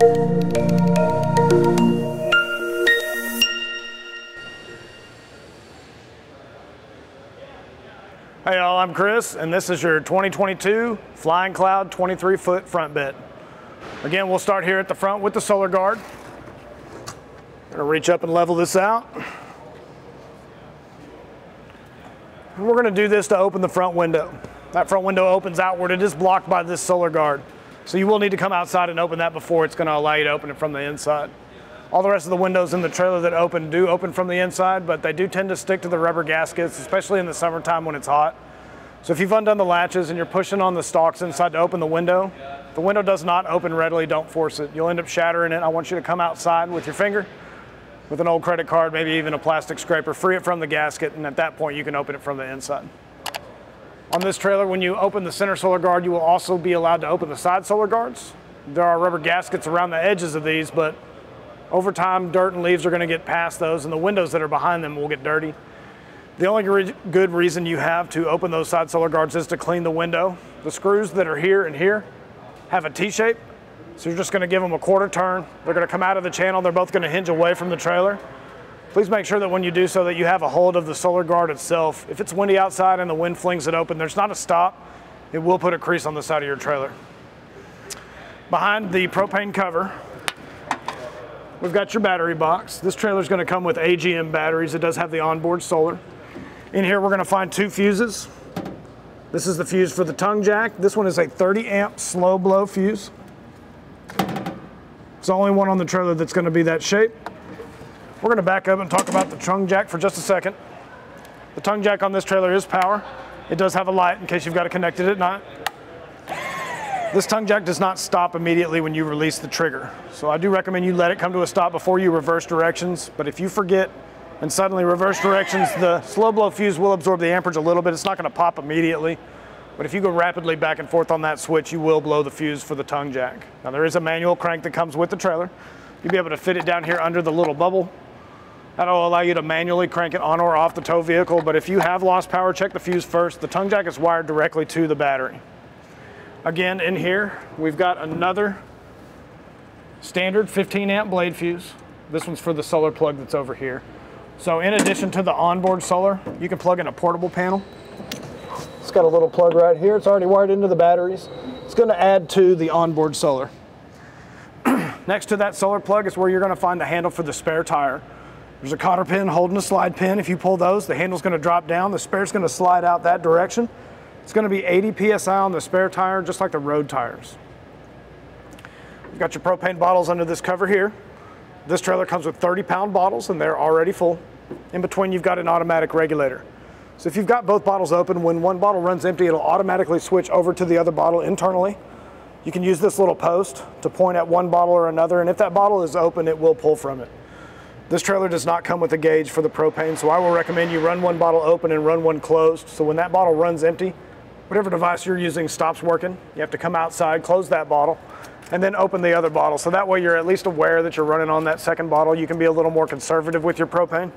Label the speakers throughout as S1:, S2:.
S1: Hey y'all, I'm Chris, and this is your 2022 Flying Cloud 23 foot front bed. Again, we'll start here at the front with the solar guard. Gonna reach up and level this out. We're gonna do this to open the front window. That front window opens outward. It is blocked by this solar guard. So you will need to come outside and open that before it's gonna allow you to open it from the inside. All the rest of the windows in the trailer that open do open from the inside, but they do tend to stick to the rubber gaskets, especially in the summertime when it's hot. So if you've undone the latches and you're pushing on the stalks inside to open the window, the window does not open readily, don't force it. You'll end up shattering it. I want you to come outside with your finger, with an old credit card, maybe even a plastic scraper, free it from the gasket, and at that point you can open it from the inside. On this trailer, when you open the center solar guard, you will also be allowed to open the side solar guards. There are rubber gaskets around the edges of these, but over time, dirt and leaves are going to get past those, and the windows that are behind them will get dirty. The only re good reason you have to open those side solar guards is to clean the window. The screws that are here and here have a T-shape, so you're just going to give them a quarter turn. They're going to come out of the channel. They're both going to hinge away from the trailer. Please make sure that when you do so that you have a hold of the solar guard itself. If it's windy outside and the wind flings it open, there's not a stop. It will put a crease on the side of your trailer. Behind the propane cover, We've got your battery box. This trailer is going to come with AGM batteries. It does have the onboard solar. In here, we're going to find two fuses. This is the fuse for the tongue jack. This one is a 30 amp slow blow fuse. It's the only one on the trailer that's going to be that shape. We're going to back up and talk about the tongue jack for just a second. The tongue jack on this trailer is power. It does have a light in case you've got it connected at night. This tongue jack does not stop immediately when you release the trigger. So I do recommend you let it come to a stop before you reverse directions. But if you forget and suddenly reverse directions, the slow blow fuse will absorb the amperage a little bit. It's not gonna pop immediately. But if you go rapidly back and forth on that switch, you will blow the fuse for the tongue jack. Now there is a manual crank that comes with the trailer. You'll be able to fit it down here under the little bubble. That'll allow you to manually crank it on or off the tow vehicle. But if you have lost power, check the fuse first. The tongue jack is wired directly to the battery. Again, in here, we've got another standard 15 amp blade fuse. This one's for the solar plug that's over here. So in addition to the onboard solar, you can plug in a portable panel. It's got a little plug right here. It's already wired into the batteries. It's gonna add to the onboard solar. Next to that solar plug is where you're gonna find the handle for the spare tire. There's a cotter pin holding a slide pin. If you pull those, the handle's gonna drop down. The spare's gonna slide out that direction. It's going to be 80 PSI on the spare tire, just like the road tires. You've got your propane bottles under this cover here. This trailer comes with 30 pound bottles and they're already full. In between, you've got an automatic regulator. So if you've got both bottles open, when one bottle runs empty, it'll automatically switch over to the other bottle internally. You can use this little post to point at one bottle or another, and if that bottle is open, it will pull from it. This trailer does not come with a gauge for the propane, so I will recommend you run one bottle open and run one closed. So when that bottle runs empty, whatever device you're using stops working, you have to come outside, close that bottle, and then open the other bottle. So that way you're at least aware that you're running on that second bottle. You can be a little more conservative with your propane.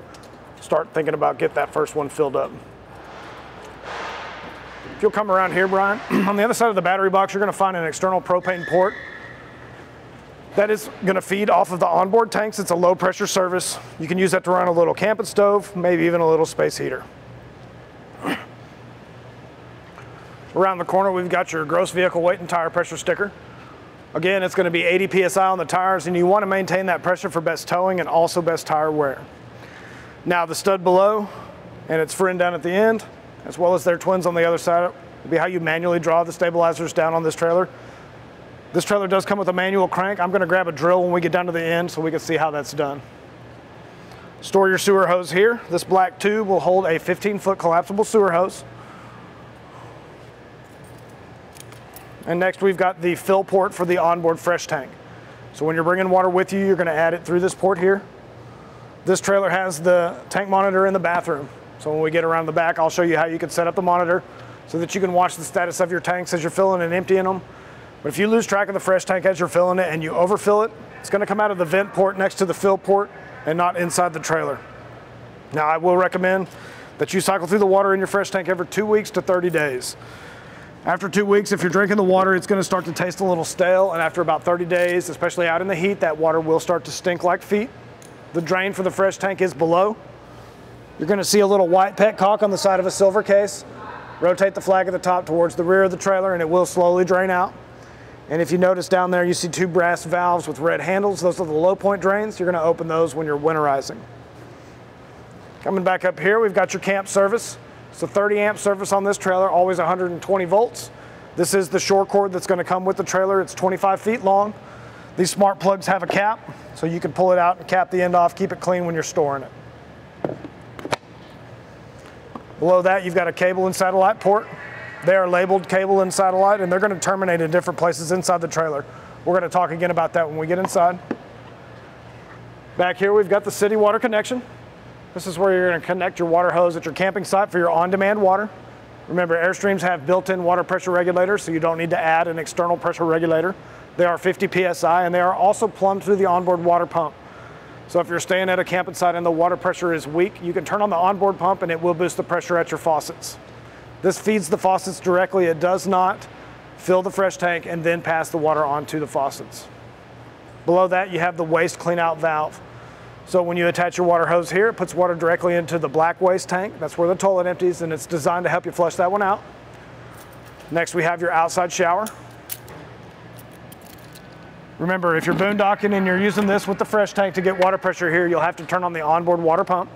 S1: Start thinking about get that first one filled up. If you'll come around here, Brian, on the other side of the battery box, you're gonna find an external propane port. That is gonna feed off of the onboard tanks. It's a low pressure service. You can use that to run a little camping stove, maybe even a little space heater. Around the corner, we've got your gross vehicle weight and tire pressure sticker. Again, it's going to be 80 PSI on the tires, and you want to maintain that pressure for best towing and also best tire wear. Now, the stud below and its friend down at the end, as well as their twins on the other side, will be how you manually draw the stabilizers down on this trailer. This trailer does come with a manual crank. I'm going to grab a drill when we get down to the end so we can see how that's done. Store your sewer hose here. This black tube will hold a 15 foot collapsible sewer hose. And next we've got the fill port for the onboard fresh tank. So when you're bringing water with you, you're gonna add it through this port here. This trailer has the tank monitor in the bathroom. So when we get around the back, I'll show you how you can set up the monitor so that you can watch the status of your tanks as you're filling and emptying them. But if you lose track of the fresh tank as you're filling it and you overfill it, it's gonna come out of the vent port next to the fill port and not inside the trailer. Now I will recommend that you cycle through the water in your fresh tank every two weeks to 30 days. After two weeks, if you're drinking the water, it's gonna start to taste a little stale, and after about 30 days, especially out in the heat, that water will start to stink like feet. The drain for the fresh tank is below. You're gonna see a little white petcock on the side of a silver case. Rotate the flag at the top towards the rear of the trailer and it will slowly drain out. And if you notice down there, you see two brass valves with red handles. Those are the low point drains. You're gonna open those when you're winterizing. Coming back up here, we've got your camp service. It's a 30 amp service on this trailer, always 120 volts. This is the shore cord that's gonna come with the trailer. It's 25 feet long. These smart plugs have a cap, so you can pull it out and cap the end off, keep it clean when you're storing it. Below that, you've got a cable and satellite port. They are labeled cable and satellite, and they're going to terminate in different places inside the trailer. We're going to talk again about that when we get inside. Back here, we've got the city water connection. This is where you're going to connect your water hose at your camping site for your on-demand water. Remember, Airstreams have built-in water pressure regulators, so you don't need to add an external pressure regulator. They are 50 PSI, and they are also plumbed through the onboard water pump. So if you're staying at a camping site and the water pressure is weak, you can turn on the onboard pump and it will boost the pressure at your faucets. This feeds the faucets directly. It does not fill the fresh tank and then pass the water onto the faucets. Below that, you have the waste cleanout valve. So when you attach your water hose here, it puts water directly into the black waste tank. That's where the toilet empties, and it's designed to help you flush that one out. Next, we have your outside shower. Remember, if you're boondocking and you're using this with the fresh tank to get water pressure here, you'll have to turn on the onboard water pump.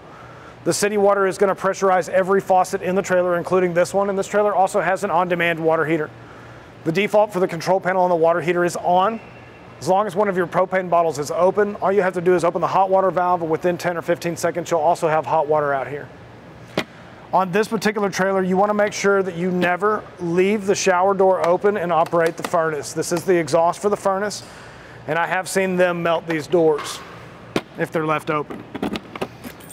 S1: The city water is going to pressurize every faucet in the trailer, including this one, and this trailer also has an on-demand water heater. The default for the control panel on the water heater is on. As long as one of your propane bottles is open, all you have to do is open the hot water valve, and within 10 or 15 seconds, you'll also have hot water out here. On this particular trailer, you want to make sure that you never leave the shower door open and operate the furnace. This is the exhaust for the furnace and I have seen them melt these doors if they're left open.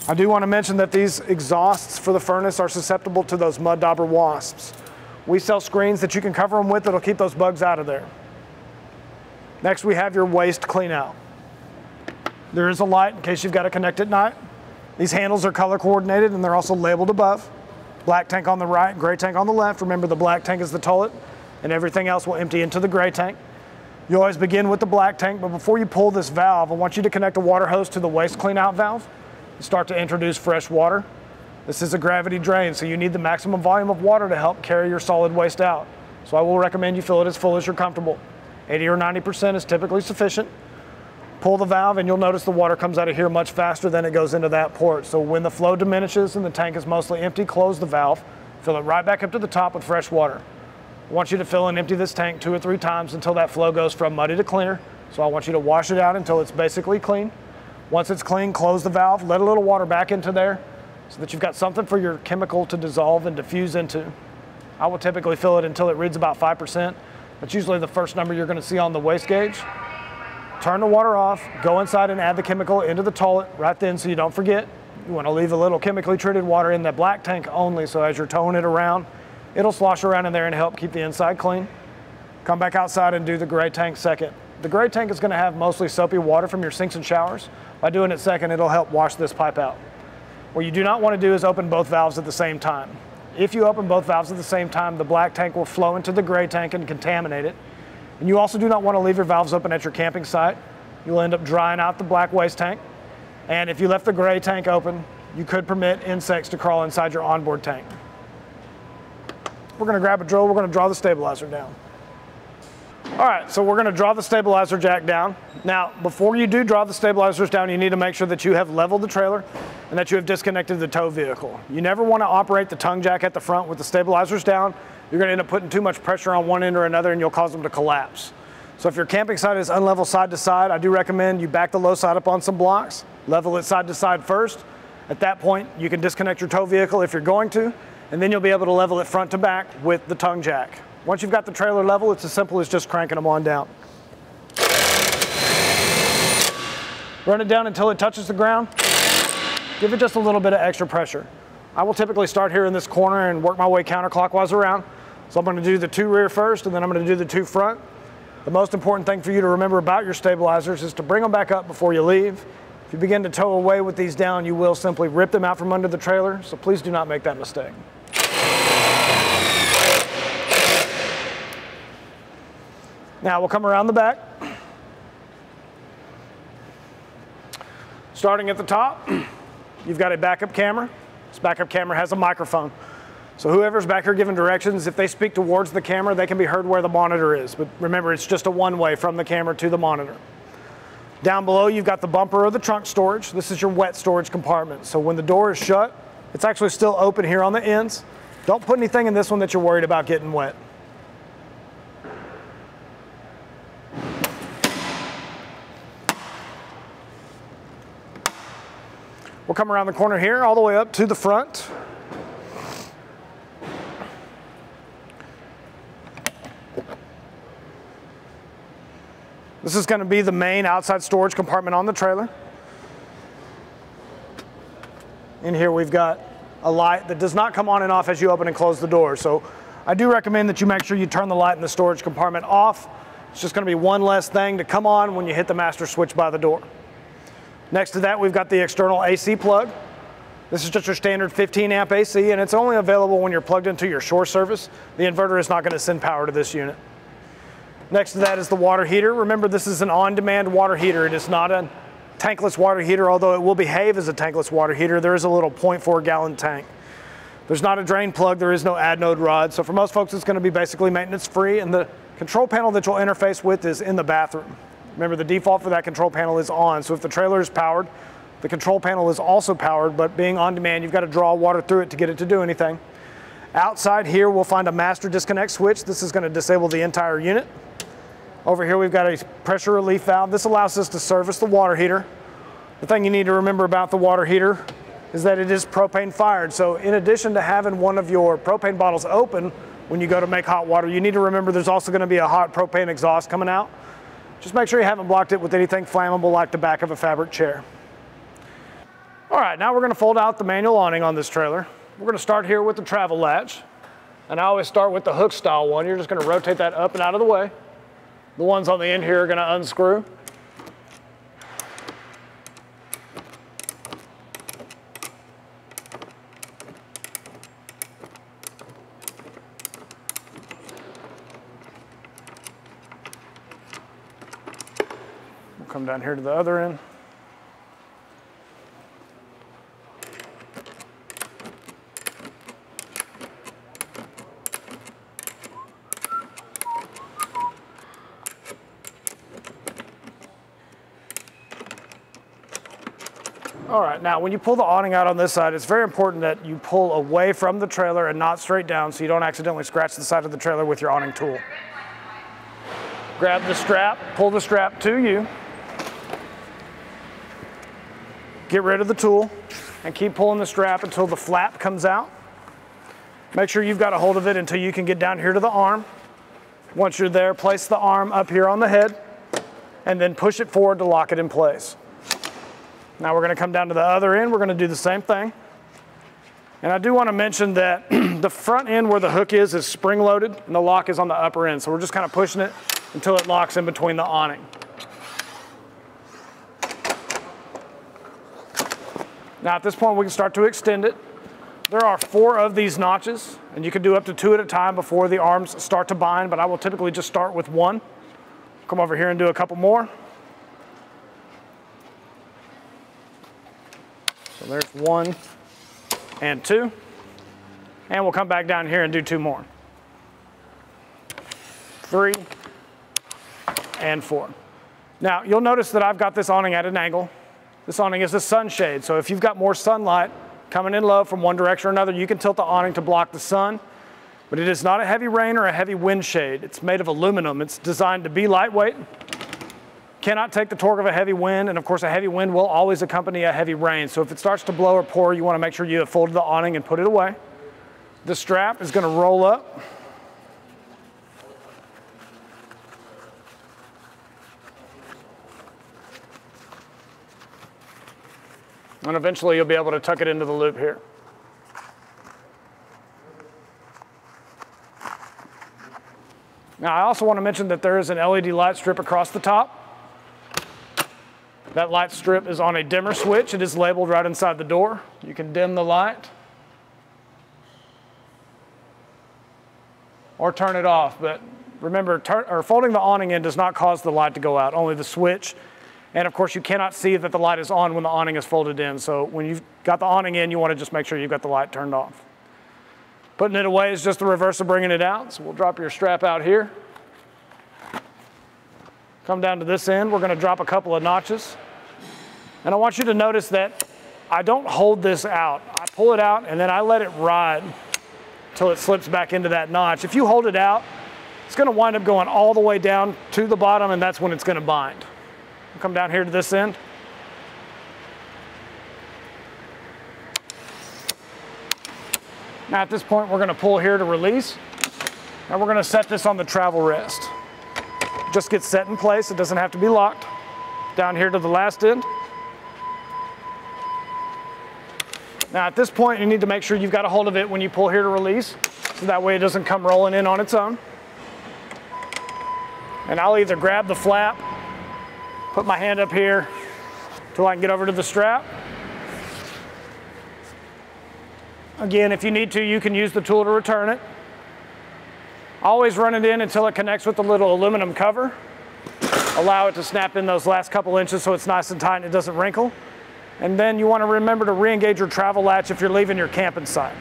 S1: I do want to mention that these exhausts for the furnace are susceptible to those mud dauber wasps. We sell screens that you can cover them with that'll keep those bugs out of there. Next we have your waste clean out. There is a light in case you've got to connect at night. These handles are color coordinated and they're also labeled above. Black tank on the right, gray tank on the left. Remember the black tank is the toilet and everything else will empty into the gray tank. You always begin with the black tank, but before you pull this valve, I want you to connect a water hose to the waste clean out valve. Start to introduce fresh water. This is a gravity drain, so you need the maximum volume of water to help carry your solid waste out. So I will recommend you fill it as full as you're comfortable. 80 or 90% is typically sufficient. Pull the valve and you'll notice the water comes out of here much faster than it goes into that port. So when the flow diminishes and the tank is mostly empty, close the valve, fill it right back up to the top with fresh water. I want you to fill and empty this tank two or three times until that flow goes from muddy to clear. So I want you to wash it out until it's basically clean. Once it's clean, close the valve, let a little water back into there so that you've got something for your chemical to dissolve and diffuse into. I will typically fill it until it reads about 5%. That's usually the first number you're gonna see on the waste gauge. Turn the water off, go inside and add the chemical into the toilet right then so you don't forget. You wanna leave a little chemically treated water in the black tank only so as you're towing it around, It'll slosh around in there and help keep the inside clean. Come back outside and do the gray tank second. The gray tank is gonna have mostly soapy water from your sinks and showers. By doing it second, it'll help wash this pipe out. What you do not wanna do is open both valves at the same time. If you open both valves at the same time, the black tank will flow into the gray tank and contaminate it. And you also do not wanna leave your valves open at your camping site. You'll end up drying out the black waste tank. And if you left the gray tank open, you could permit insects to crawl inside your onboard tank. We're gonna grab a drill, we're gonna draw the stabilizer down. All right, so we're gonna draw the stabilizer jack down. Now, before you do draw the stabilizers down, you need to make sure that you have leveled the trailer and that you have disconnected the tow vehicle. You never wanna operate the tongue jack at the front with the stabilizers down. You're gonna end up putting too much pressure on one end or another and you'll cause them to collapse. So if your camping site is unlevel side to side, I do recommend you back the low side up on some blocks, level it side to side first. At that point, you can disconnect your tow vehicle if you're going to, and then you'll be able to level it front to back with the tongue jack. Once you've got the trailer level, it's as simple as just cranking them on down. Run it down until it touches the ground. Give it just a little bit of extra pressure. I will typically start here in this corner and work my way counterclockwise around. So I'm gonna do the two rear first and then I'm gonna do the two front. The most important thing for you to remember about your stabilizers is to bring them back up before you leave. If you begin to tow away with these down, you will simply rip them out from under the trailer, so please do not make that mistake. Now we'll come around the back. Starting at the top, you've got a backup camera. This backup camera has a microphone. So whoever's back here giving directions, if they speak towards the camera, they can be heard where the monitor is. But remember, it's just a one-way from the camera to the monitor. Down below, you've got the bumper or the trunk storage. This is your wet storage compartment. So when the door is shut, it's actually still open here on the ends. Don't put anything in this one that you're worried about getting wet. We'll come around the corner here all the way up to the front. This is going to be the main outside storage compartment on the trailer. In here we've got a light that does not come on and off as you open and close the door. So I do recommend that you make sure you turn the light in the storage compartment off. It's just going to be one less thing to come on when you hit the master switch by the door. Next to that we've got the external AC plug. This is just your standard 15 amp AC and it's only available when you're plugged into your shore service. The inverter is not going to send power to this unit. Next to that is the water heater. Remember, this is an on-demand water heater. It is not a tankless water heater, although it will behave as a tankless water heater. There is a little 0.4 gallon tank. There's not a drain plug. There is no node rod. So for most folks, it's going to be basically maintenance free. And the control panel that you'll interface with is in the bathroom. Remember, the default for that control panel is on. So if the trailer is powered, the control panel is also powered, but being on demand, you've got to draw water through it to get it to do anything. Outside here, we'll find a master disconnect switch. This is going to disable the entire unit. Over here we've got a pressure relief valve. This allows us to service the water heater. The thing you need to remember about the water heater is that it is propane fired. So in addition to having one of your propane bottles open when you go to make hot water, you need to remember there's also gonna be a hot propane exhaust coming out. Just make sure you haven't blocked it with anything flammable like the back of a fabric chair. All right, now we're gonna fold out the manual awning on this trailer. We're gonna start here with the travel latch. And I always start with the hook style one. You're just gonna rotate that up and out of the way. The ones on the end here are going to unscrew. Come down here to the other end. All right, now when you pull the awning out on this side, it's very important that you pull away from the trailer and not straight down so you don't accidentally scratch the side of the trailer with your awning tool. Grab the strap, pull the strap to you, get rid of the tool, and keep pulling the strap until the flap comes out. Make sure you've got a hold of it until you can get down here to the arm. Once you're there, place the arm up here on the head, and then push it forward to lock it in place. Now we're going to come down to the other end. We're going to do the same thing. And I do want to mention that the front end where the hook is is spring loaded and the lock is on the upper end. So we're just kind of pushing it until it locks in between the awning. Now at this point we can start to extend it. There are four of these notches and you can do up to two at a time before the arms start to bind, but I will typically just start with one. Come over here and do a couple more. So there's one and two. And we'll come back down here and do two more. Three and four. Now, you'll notice that I've got this awning at an angle. This awning is a sunshade, so if you've got more sunlight coming in low from one direction or another, you can tilt the awning to block the sun. But it is not a heavy rain or a heavy wind shade. It's made of aluminum. It's designed to be lightweight cannot take the torque of a heavy wind, and of course a heavy wind will always accompany a heavy rain. So if it starts to blow or pour, you wanna make sure you have folded the awning and put it away. The strap is gonna roll up. And eventually you'll be able to tuck it into the loop here. Now I also want to mention that there is an LED light strip across the top. That light strip is on a dimmer switch. It is labeled right inside the door. You can dim the light or turn it off, but Remember, or folding the awning in does not cause the light to go out, only the switch. And of course, you cannot see that the light is on when the awning is folded in. So when you've got the awning in, you want to just make sure you've got the light turned off. Putting it away is just the reverse of bringing it out. So we'll drop your strap out here. Come down to this end. We're going to drop a couple of notches. And I want you to notice that I don't hold this out. I pull it out and then I let it ride until it slips back into that notch. If you hold it out, it's going to wind up going all the way down to the bottom and that's when it's going to bind. Come down here to this end. Now at this point, we're gonna pull here to release. And we're gonna set this on the travel rest. Just get set in place, it doesn't have to be locked. Down here to the last end. Now at this point, you need to make sure you've got a hold of it when you pull here to release, so that way it doesn't come rolling in on its own. And I'll either grab the flap, put my hand up here till I can get over to the strap, Again, if you need to, you can use the tool to return it. Always run it in until it connects with the little aluminum cover. Allow it to snap in those last couple inches so it's nice and tight and it doesn't wrinkle. And then you want to remember to re-engage your travel latch if you're leaving your camping site.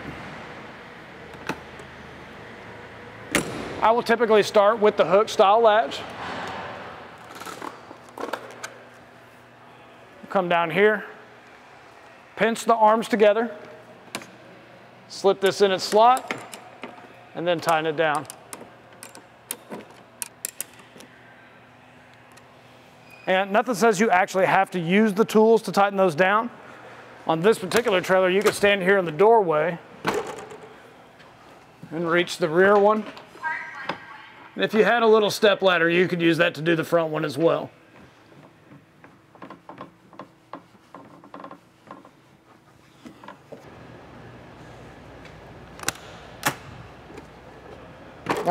S1: I will typically start with the hook style latch. Come down here, pinch the arms together, slip this in its slot, and then tighten it down. And nothing says you actually have to use the tools to tighten those down. On this particular trailer, you could stand here in the doorway and reach the rear one. And if you had a little step ladder, you could use that to do the front one as well.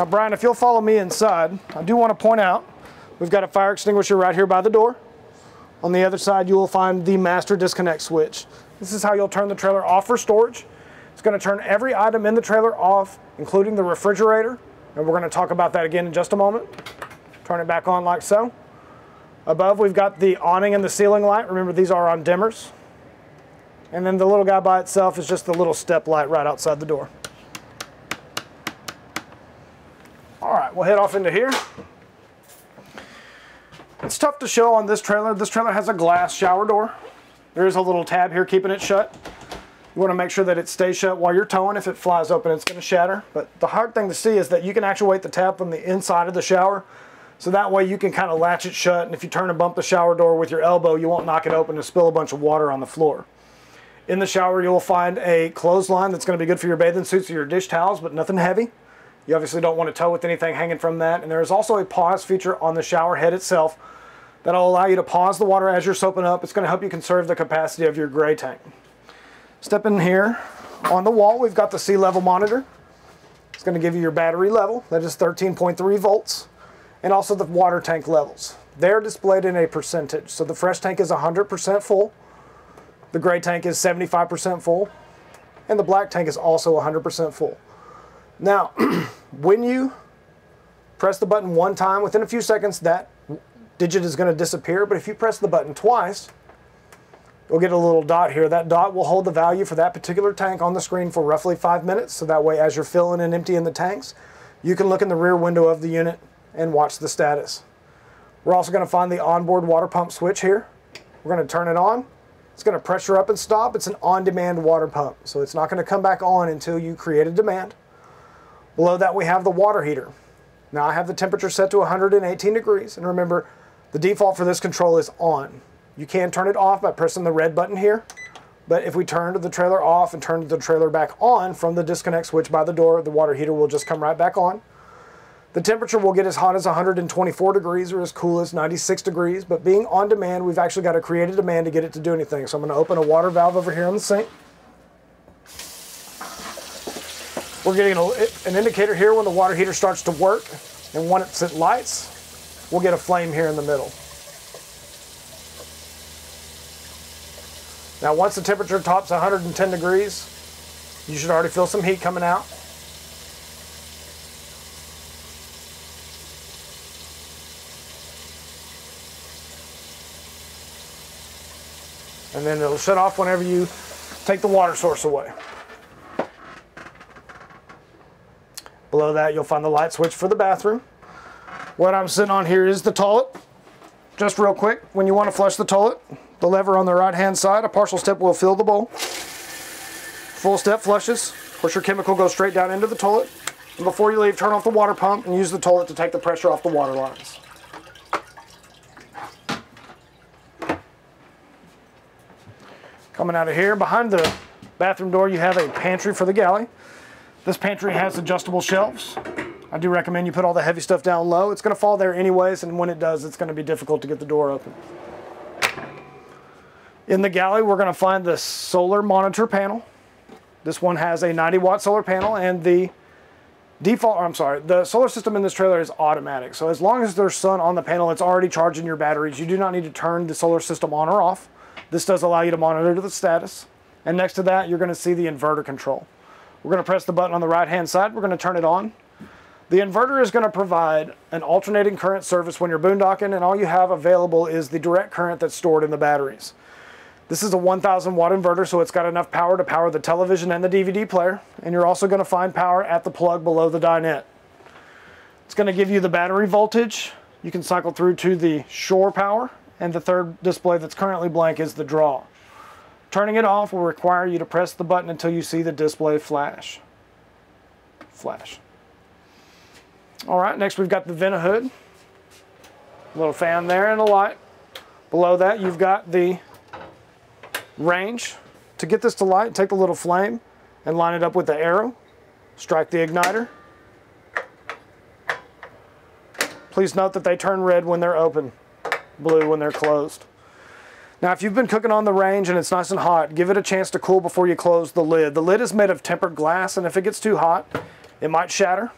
S1: Now, Brian, if you'll follow me inside, I do want to point out we've got a fire extinguisher right here by the door. On the other side, you will find the master disconnect switch. This is how you'll turn the trailer off for storage. It's going to turn every item in the trailer off, including the refrigerator. And we're going to talk about that again in just a moment. Turn it back on like so. Above, we've got the awning and the ceiling light. Remember, these are on dimmers. And then the little guy by itself is just the little step light right outside the door. All right, we'll head off into here. It's tough to show on this trailer. This trailer has a glass shower door. There is a little tab here keeping it shut. You want to make sure that it stays shut while you're towing. If it flies open, it's going to shatter. But the hard thing to see is that you can actuate the tab from the inside of the shower. So that way you can kind of latch it shut. And if you turn and bump the shower door with your elbow, you won't knock it open and spill a bunch of water on the floor. In the shower, you'll find a clothesline that's going to be good for your bathing suits or your dish towels, but nothing heavy. You obviously don't want to tow with anything hanging from that. And there is also a pause feature on the shower head itself that'll allow you to pause the water as you're soaping up. It's going to help you conserve the capacity of your gray tank. Step in here. On the wall, we've got the SeeLevel monitor. It's going to give you your battery level. That is 13.3 volts. And also the water tank levels. They're displayed in a percentage. So the fresh tank is 100% full. The gray tank is 75% full. And the black tank is also 100% full. Now, when you press the button one time, within a few seconds, that digit is going to disappear. But if you press the button twice, you'll get a little dot here. That dot will hold the value for that particular tank on the screen for roughly five minutes. So that way, as you're filling and emptying the tanks, you can look in the rear window of the unit and watch the status. We're also going to find the onboard water pump switch here. We're going to turn it on. It's going to pressure up and stop. It's an on-demand water pump, so it's not going to come back on until you create a demand. Below that we have the water heater. Now I have the temperature set to 118 degrees and remember the default for this control is on. You can turn it off by pressing the red button here but if we turn the trailer off and turn the trailer back on from the disconnect switch by the door the water heater will just come right back on. The temperature will get as hot as 124 degrees or as cool as 96 degrees but being on demand we've actually got to create a demand to get it to do anything. So I'm going to open a water valve over here on the sink. We're getting a, an indicator here when the water heater starts to work, and once it lights, we'll get a flame here in the middle. Now once the temperature tops 110 degrees, you should already feel some heat coming out. And then it'll shut off whenever you take the water source away. Below that, you'll find the light switch for the bathroom. What I'm sitting on here is the toilet. Just real quick, when you want to flush the toilet, the lever on the right hand side, a partial step will fill the bowl. Full step flushes. Of course, your chemical goes straight down into the toilet. And before you leave, turn off the water pump and use the toilet to take the pressure off the water lines. Coming out of here, behind the bathroom door, you have a pantry for the galley. This pantry has adjustable shelves. I do recommend you put all the heavy stuff down low. It's going to fall there anyways, and when it does, it's going to be difficult to get the door open. In the galley, we're going to find the solar monitor panel. This one has a 90 watt solar panel and the default, I'm sorry, the solar system in this trailer is automatic. So as long as there's sun on the panel, it's already charging your batteries. You do not need to turn the solar system on or off. This does allow you to monitor the status. And next to that, you're going to see the inverter control. We're going to press the button on the right hand side. We're going to turn it on. The inverter is going to provide an alternating current service when you're boondocking and all you have available is the direct current that's stored in the batteries. This is a 1000 watt inverter so it's got enough power to power the television and the DVD player and you're also going to find power at the plug below the dinette. It's going to give you the battery voltage. You can cycle through to the shore power and the third display that's currently blank is the draw. Turning it off will require you to press the button until you see the display flash. Flash. All right, next we've got the Vent-A-Hood. Little fan there and a light. Below that you've got the range. To get this to light, take the little flame and line it up with the arrow. Strike the igniter. Please note that they turn red when they're open, blue when they're closed. Now, if you've been cooking on the range and it's nice and hot, give it a chance to cool before you close the lid. The lid is made of tempered glass, and if it gets too hot, it might shatter.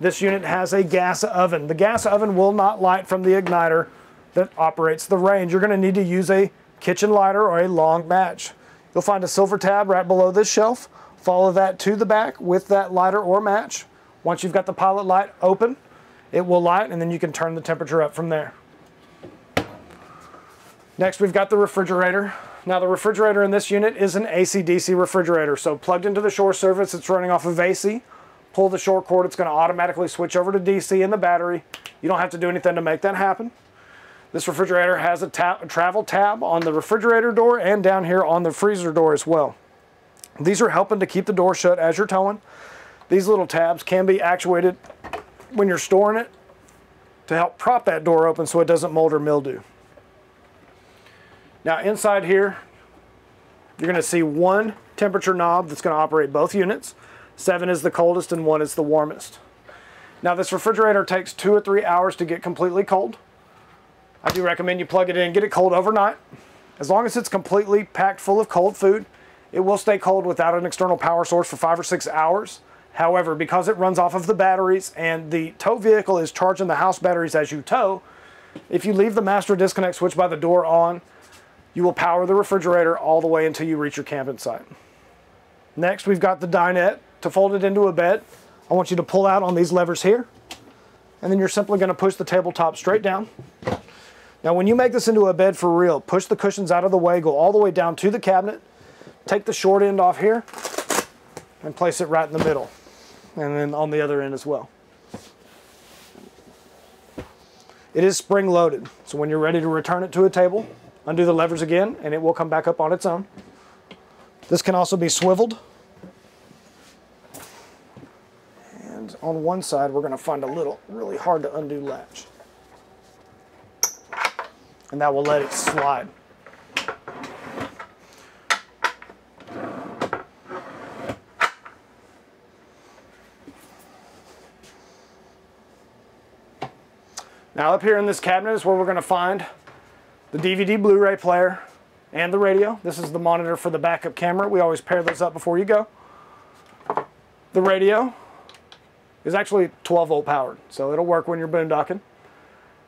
S1: This unit has a gas oven. The gas oven will not light from the igniter that operates the range. You're going to need to use a kitchen lighter or a long match. You'll find a silver tab right below this shelf. Follow that to the back with that lighter or match. Once you've got the pilot light open, it will light and then you can turn the temperature up from there. Next, we've got the refrigerator. Now, the refrigerator in this unit is an AC-DC refrigerator. So plugged into the shore service, it's running off of AC. Pull the shore cord, it's going to automatically switch over to DC in the battery. You don't have to do anything to make that happen. This refrigerator has a, tab, a travel tab on the refrigerator door and down here on the freezer door as well. These are helping to keep the door shut as you're towing. These little tabs can be actuated when you're storing it to help prop that door open so it doesn't mold or mildew. Now inside here, you're going to see one temperature knob that's going to operate both units. Seven is the coldest and one is the warmest. Now this refrigerator takes two or three hours to get completely cold. I do recommend you plug it in get it cold overnight. As long as it's completely packed full of cold food, it will stay cold without an external power source for five or six hours. However, because it runs off of the batteries and the tow vehicle is charging the house batteries as you tow, if you leave the master disconnect switch by the door on, you will power the refrigerator all the way until you reach your camping site. Next, we've got the dinette. To fold it into a bed, I want you to pull out on these levers here, and then you're simply gonna push the tabletop straight down. Now, when you make this into a bed for real, push the cushions out of the way, go all the way down to the cabinet, take the short end off here, and place it right in the middle, and then on the other end as well. It is spring loaded, so when you're ready to return it to a table, Undo the levers again and it will come back up on its own. This can also be swiveled. And on one side we're going to find a little really hard to undo latch. And that will let it slide. Now up here in this cabinet is where we're going to find the DVD Blu-ray player, and the radio. This is the monitor for the backup camera. We always pair those up before you go. The radio is actually 12 volt powered, so it'll work when you're boondocking.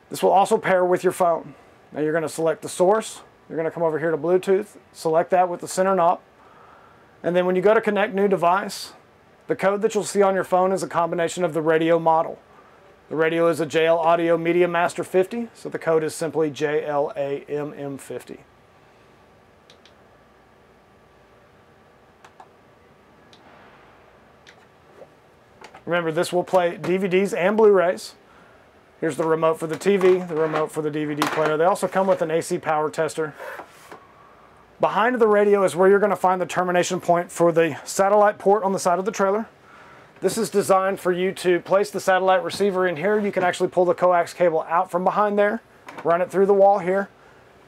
S1: This will also pair with your phone. Now you're going to select the source. You're going to come over here to Bluetooth, select that with the center knob. And then when you go to connect new device, the code that you'll see on your phone is a combination of the radio model. The radio is a JL Audio Media Master 50, so the code is simply JLAMM50. Remember, this will play DVDs and Blu-rays. Here's the remote for the TV, the remote for the DVD player. They also come with an AC power tester. Behind the radio is where you're going to find the termination point for the satellite port on the side of the trailer. This is designed for you to place the satellite receiver in here. You can actually pull the coax cable out from behind there, run it through the wall here,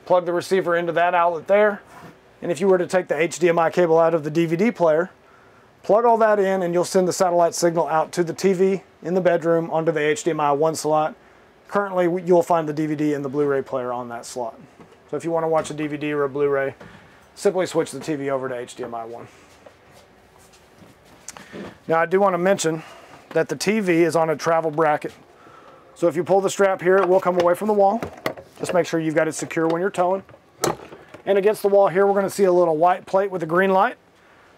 S1: plug the receiver into that outlet there. And if you were to take the HDMI cable out of the DVD player, plug all that in and you'll send the satellite signal out to the TV in the bedroom onto the HDMI 1 slot. Currently, you'll find the DVD and the Blu-ray player on that slot. So if you want to watch a DVD or a Blu-ray, simply switch the TV over to HDMI 1. Now I do want to mention that the TV is on a travel bracket. So if you pull the strap here, it will come away from the wall. Just make sure you've got it secure when you're towing. And against the wall here, we're going to see a little white plate with a green light.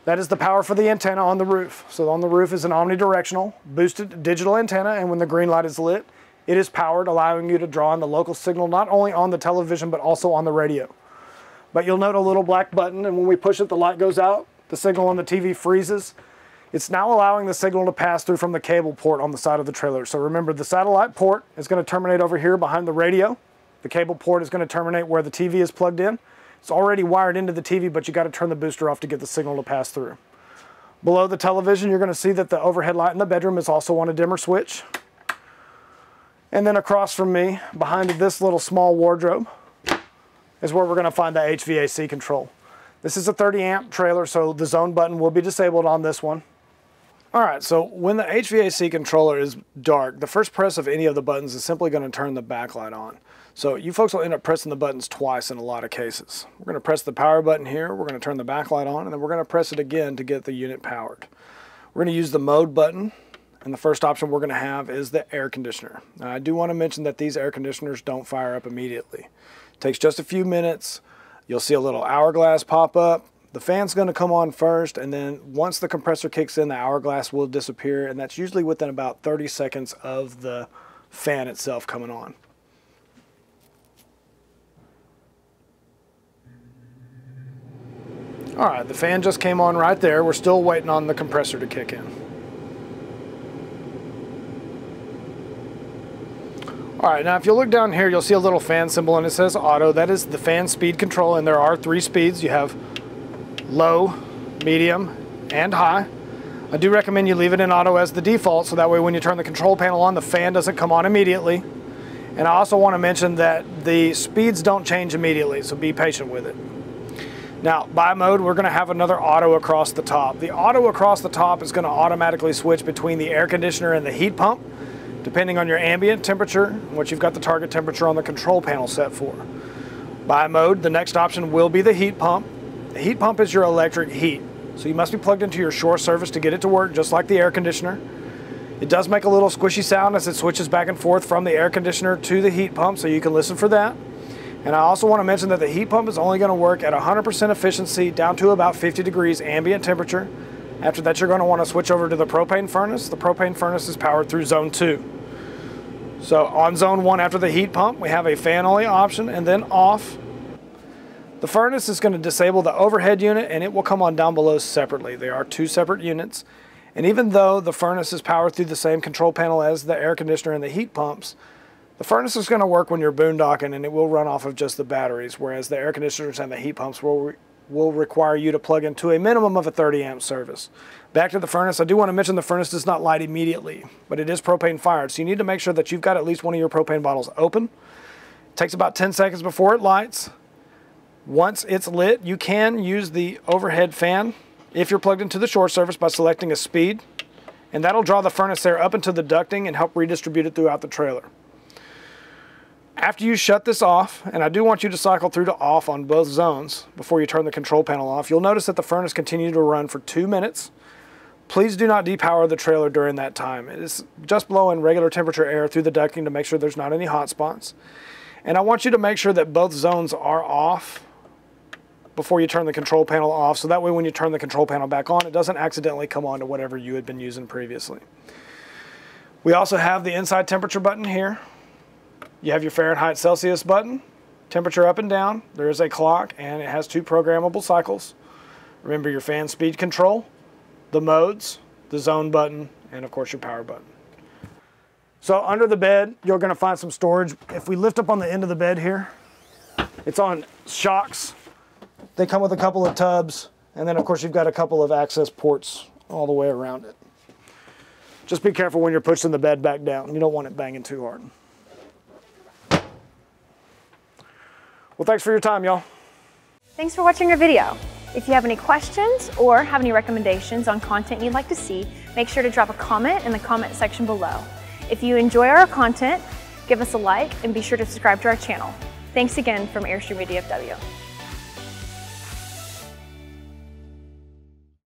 S1: That is the power for the antenna on the roof. So on the roof is an omnidirectional boosted digital antenna, and when the green light is lit, it is powered, allowing you to draw in the local signal not only on the television, but also on the radio. But you'll note a little black button, and when we push it, the light goes out. The signal on the TV freezes. It's now allowing the signal to pass through from the cable port on the side of the trailer. So remember, the satellite port is going to terminate over here behind the radio. The cable port is going to terminate where the TV is plugged in. It's already wired into the TV, but you got to turn the booster off to get the signal to pass through. Below the television, you're going to see that the overhead light in the bedroom is also on a dimmer switch. And then across from me, behind this little small wardrobe, is where we're going to find the HVAC control. This is a 30 amp trailer, so the zone button will be disabled on this one. All right, so when the HVAC controller is dark, the first press of any of the buttons is simply going to turn the backlight on. So you folks will end up pressing the buttons twice in a lot of cases. We're going to press the power button here, we're going to turn the backlight on, and then we're going to press it again to get the unit powered. We're going to use the mode button, and the first option we're going to have is the air conditioner. Now, I do want to mention that these air conditioners don't fire up immediately. It takes just a few minutes. You'll see a little hourglass pop up the fan's going to come on first and then once the compressor kicks in the hourglass will disappear and that's usually within about 30 seconds of the fan itself coming on. Alright, the fan just came on right there. We're still waiting on the compressor to kick in. Alright, now if you look down here, you'll see a little fan symbol and it says auto. That is the fan speed control and there are three speeds. You have low, medium, and high. I do recommend you leave it in auto as the default so that way when you turn the control panel on the fan doesn't come on immediately. And I also want to mention that the speeds don't change immediately so be patient with it. Now by mode we're going to have another auto across the top. The auto across the top is going to automatically switch between the air conditioner and the heat pump depending on your ambient temperature and what you've got the target temperature on the control panel set for. By mode the next option will be the heat pump the heat pump is your electric heat, so you must be plugged into your shore service to get it to work, just like the air conditioner. It does make a little squishy sound as it switches back and forth from the air conditioner to the heat pump, so you can listen for that. And I also want to mention that the heat pump is only going to work at 100% efficiency down to about 50 degrees ambient temperature. After that, you're going to want to switch over to the propane furnace. The propane furnace is powered through zone 2. So on zone 1 after the heat pump, we have a fan only option and then off the furnace is going to disable the overhead unit and it will come on down below separately. They are two separate units. And even though the furnace is powered through the same control panel as the air conditioner and the heat pumps, the furnace is going to work when you're boondocking and it will run off of just the batteries, whereas the air conditioners and the heat pumps will, re will require you to plug into a minimum of a 30 amp service. Back to the furnace, I do want to mention the furnace does not light immediately, but it is propane fired, so you need to make sure that you've got at least one of your propane bottles open. It takes about 10 seconds before it lights. Once it's lit, you can use the overhead fan if you're plugged into the shore service by selecting a speed, and that'll draw the furnace air up into the ducting and help redistribute it throughout the trailer. After you shut this off, and I do want you to cycle through to off on both zones before you turn the control panel off, you'll notice that the furnace continued to run for two minutes. Please do not depower the trailer during that time. It is just blowing regular temperature air through the ducting to make sure there's not any hot spots. And I want you to make sure that both zones are off before you turn the control panel off so that way when you turn the control panel back on it doesn't accidentally come on to whatever you had been using previously. We also have the inside temperature button here. You have your Fahrenheit Celsius button, temperature up and down. There is a clock and it has two programmable cycles. Remember your fan speed control, the modes, the zone button, and of course your power button. So under the bed, you're gonna find some storage. If we lift up on the end of the bed here, it's on shocks. They come with a couple of tubs, and then of course you've got a couple of access ports all the way around it. Just be careful when you're pushing the bed back down. You don't want it banging too hard. Well, thanks for your time, y'all.
S2: Thanks for watching our video. If you have any questions or have any recommendations on content you'd like to see, make sure to drop a comment in the comment section below. If you enjoy our content, give us a like and be sure to subscribe to our channel. Thanks again from Airstream DFW.